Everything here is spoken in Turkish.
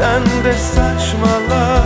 Sen de saçmalar